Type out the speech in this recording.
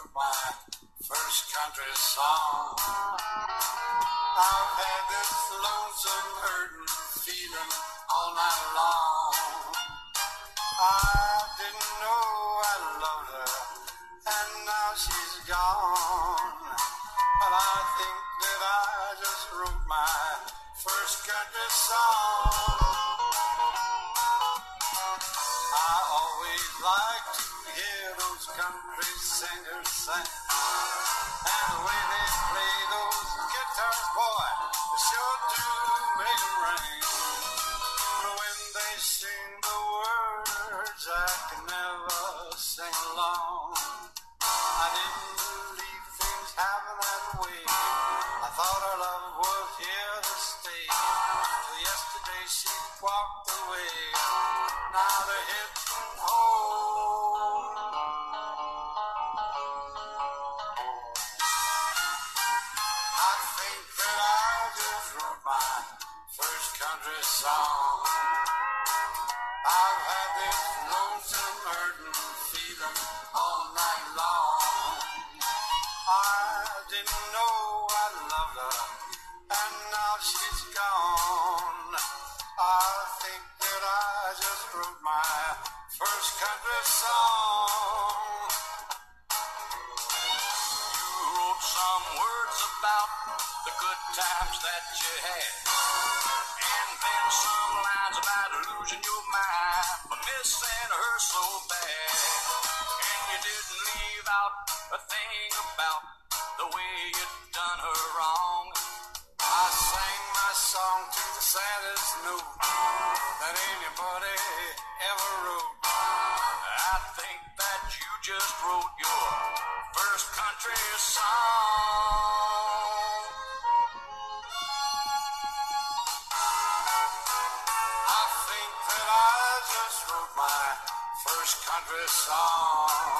took my first country song. I've had this lonesome, hurting feeling all night long. I didn't know I loved her, and now she's gone. But I think that I just wrote my first country song. Country singers sing. And the way they play those guitars, boy, they sure do make it rain. But when they sing the words, I can never sing along. I didn't believe things happen that way. I thought our love was here to stay. Till yesterday she walked away. Now they're country song. I've had this lonesome hurting feeling all night long. I didn't know I loved her, and now she's gone. I think that I just wrote my first country song. You wrote some words about the good times that you had. And some about losing your mind, but missing her so bad. And you didn't leave out a thing about the way you done her wrong. I sang my song to the saddest note that anybody ever wrote. I think that you just wrote your song.